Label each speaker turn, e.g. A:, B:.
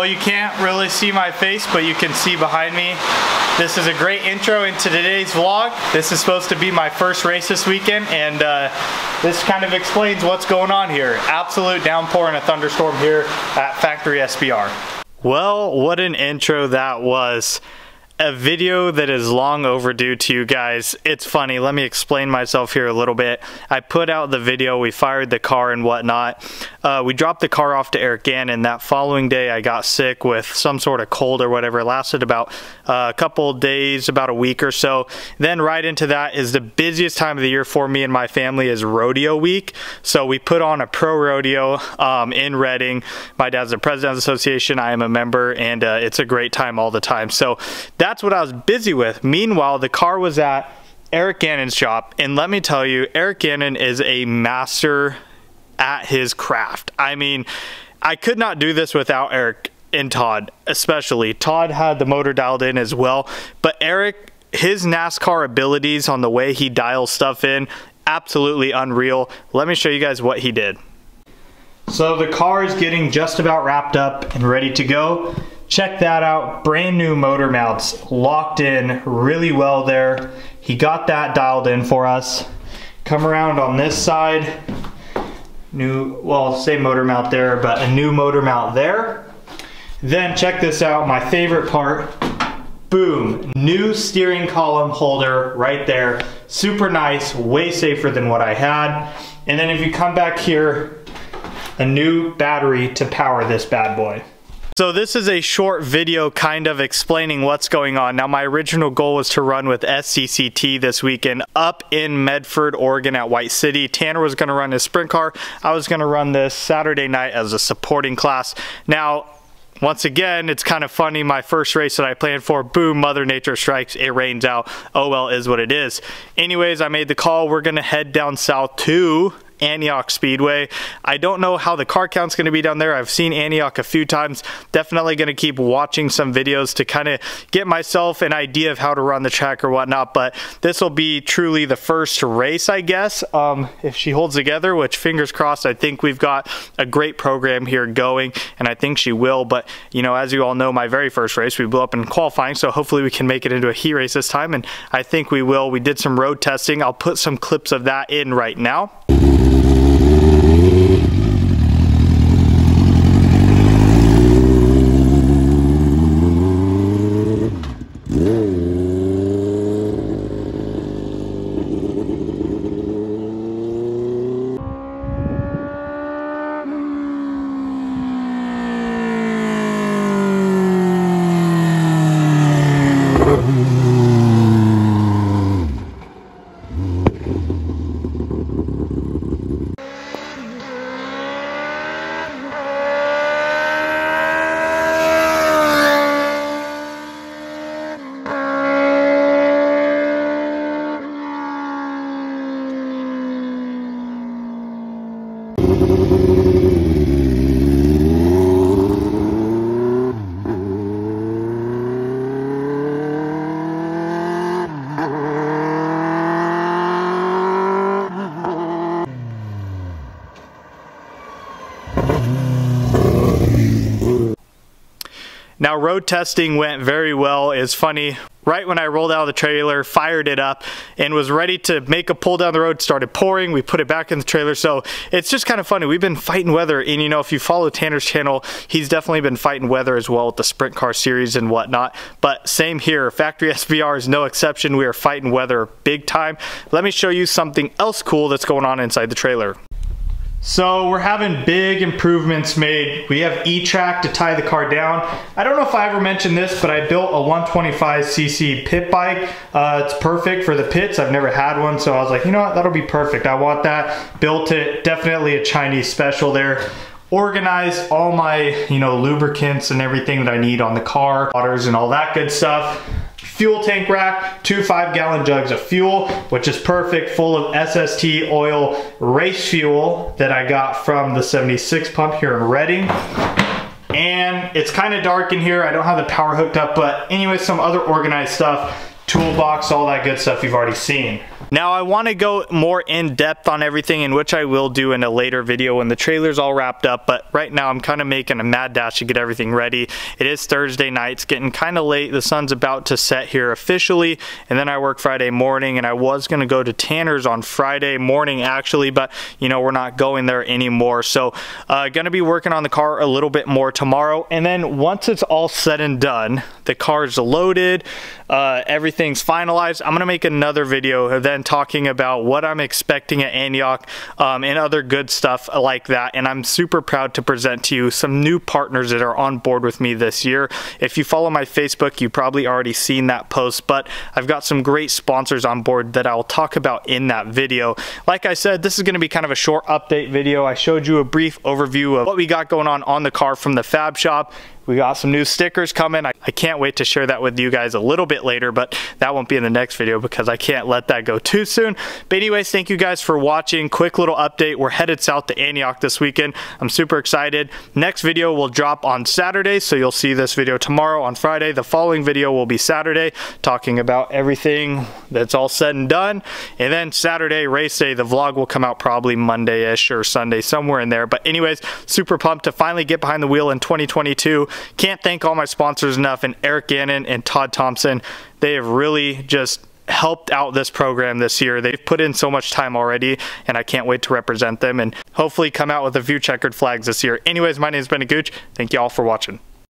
A: Well, you can't really see my face, but you can see behind me. This is a great intro into today's vlog. This is supposed to be my first race this weekend, and uh, this kind of explains what's going on here. Absolute downpour and a thunderstorm here at Factory SBR. Well, what an intro that was a video that is long overdue to you guys. It's funny, let me explain myself here a little bit. I put out the video, we fired the car and whatnot. Uh, we dropped the car off to Eric Gannon. That following day I got sick with some sort of cold or whatever. It lasted about uh, a couple days, about a week or so. Then right into that is the busiest time of the year for me and my family is rodeo week. So we put on a pro rodeo um, in Redding. My dad's the president of the association. I am a member and uh, it's a great time all the time. So that's what I was busy with. Meanwhile, the car was at Eric Gannon's shop, and let me tell you, Eric Gannon is a master at his craft. I mean, I could not do this without Eric and Todd, especially. Todd had the motor dialed in as well, but Eric, his NASCAR abilities on the way he dials stuff in, absolutely unreal. Let me show you guys what he did. So the car is getting just about wrapped up and ready to go. Check that out, brand new motor mounts, locked in really well there. He got that dialed in for us. Come around on this side, new, well, same motor mount there, but a new motor mount there. Then check this out, my favorite part, boom, new steering column holder right there. Super nice, way safer than what I had. And then if you come back here, a new battery to power this bad boy. So this is a short video kind of explaining what's going on. Now my original goal was to run with SCCT this weekend up in Medford, Oregon at White City. Tanner was gonna run his sprint car. I was gonna run this Saturday night as a supporting class. Now, once again, it's kind of funny. My first race that I planned for, boom, Mother Nature strikes. It rains out. Oh well, is what it is. Anyways, I made the call. We're going to head down south to Antioch Speedway. I don't know how the car count's going to be down there. I've seen Antioch a few times. Definitely going to keep watching some videos to kind of get myself an idea of how to run the track or whatnot. But this will be truly the first race, I guess, um, if she holds together, which fingers crossed, I think we've got a great program here going, and I think she will. But, you know, as you all know, my very first race, we blew up in qualifying, so hopefully we can make it into a heat race this time, and I think we will. We did some road testing. I'll put some clips of that in right now. Now road testing went very well. It's funny, right when I rolled out of the trailer, fired it up, and was ready to make a pull down the road, started pouring, we put it back in the trailer. So it's just kind of funny. We've been fighting weather, and you know, if you follow Tanner's channel, he's definitely been fighting weather as well with the sprint car series and whatnot. But same here, Factory SBR is no exception. We are fighting weather big time. Let me show you something else cool that's going on inside the trailer. So we're having big improvements made. We have E-Track to tie the car down. I don't know if I ever mentioned this, but I built a 125cc pit bike. Uh, it's perfect for the pits. I've never had one, so I was like, you know what, that'll be perfect. I want that. Built it, definitely a Chinese special there organized all my, you know, lubricants and everything that I need on the car, waters and all that good stuff fuel tank rack, two five gallon jugs of fuel, which is perfect, full of SST oil race fuel that I got from the 76 pump here in Redding. And it's kind of dark in here. I don't have the power hooked up, but anyway, some other organized stuff, toolbox, all that good stuff you've already seen. Now I want to go more in depth on everything in which I will do in a later video when the trailer's all wrapped up, but right now I'm kind of making a mad dash to get everything ready. It is Thursday night, it's getting kind of late, the sun's about to set here officially, and then I work Friday morning, and I was going to go to Tanner's on Friday morning actually, but you know, we're not going there anymore. So uh, gonna be working on the car a little bit more tomorrow, and then once it's all said and done, the car's loaded, uh, everything's finalized, I'm gonna make another video then talking about what I'm expecting at Antioch um, and other good stuff like that. And I'm super proud to present to you some new partners that are on board with me this year. If you follow my Facebook, you've probably already seen that post, but I've got some great sponsors on board that I'll talk about in that video. Like I said, this is gonna be kind of a short update video. I showed you a brief overview of what we got going on on the car from the Fab Shop. We got some new stickers coming. I, I, can't wait to share that with you guys a little bit later, but that won't be in the next video because I can't let that go too soon. But anyways, thank you guys for watching. Quick little update. We're headed south to Antioch this weekend. I'm super excited. Next video will drop on Saturday, so you'll see this video tomorrow on Friday. The following video will be Saturday, talking about everything that's all said and done. And then Saturday, race day, the vlog will come out probably Monday-ish or Sunday, somewhere in there. But anyways, super pumped to finally get behind the wheel in 2022. Can't thank all my sponsors enough and Eric Gannon and Todd Thompson. They have really just helped out this program this year. They've put in so much time already and I can't wait to represent them and hopefully come out with a few checkered flags this year. Anyways, my name is Bennett Gooch. Thank you all for watching.